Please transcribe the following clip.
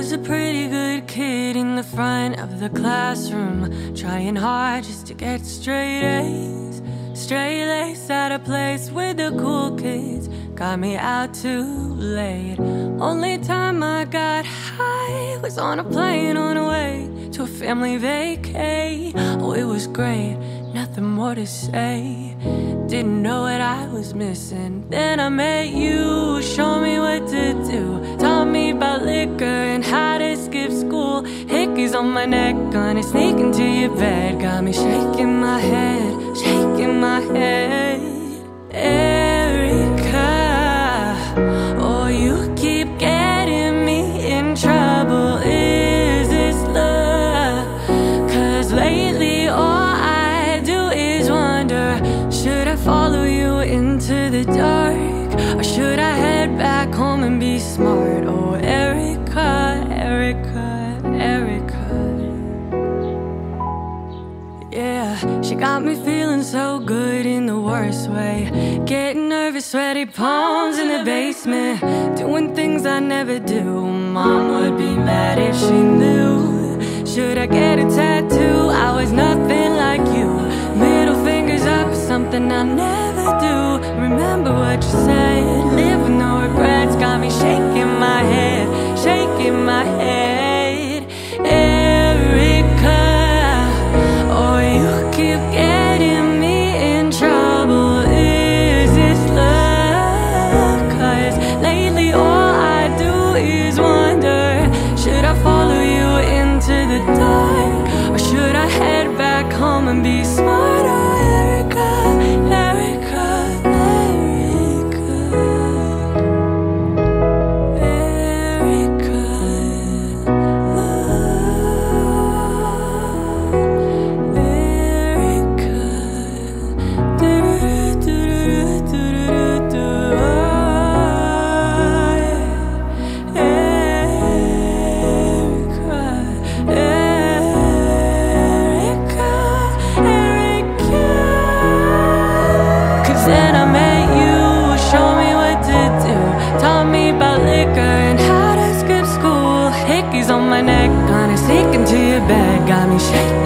was a pretty good kid in the front of the classroom, trying hard just to get straight A's. Straight A's at a place with the cool kids got me out too late. Only time I got high was on a plane on the way to a family vacay. Oh, it was great, nothing more to say. Didn't know what I was missing. Then I met you, show me what to do. Taught me about liquor and how to skip school. Hickeys on my neck, gonna sneak into your bed. Got me shaking my head, shaking my head. Yeah, she got me feeling so good in the worst way. Getting nervous, sweaty palms in the basement. Doing things I never do. Mom would be mad if she knew. Should I get a tattoo? I was nothing like you. Middle fingers up, something I'll never do. Remember what you said. Live with no regrets. Got me shaking my head, shaking my head. The dark? Or should I head back home and be smarter? My neck, gonna sneak into your bed. Got me shaking